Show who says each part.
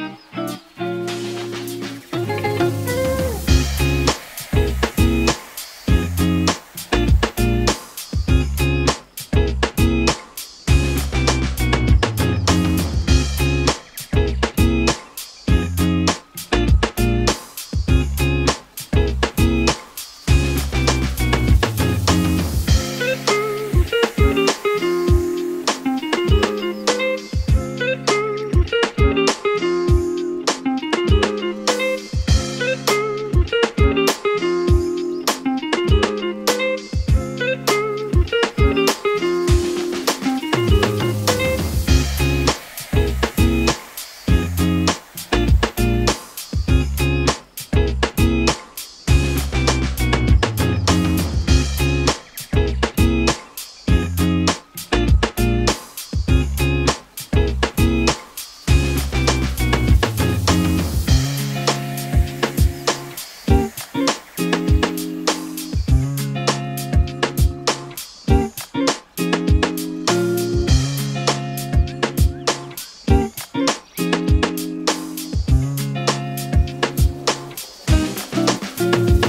Speaker 1: Bye.